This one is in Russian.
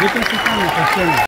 Выключи камеру, Костяна.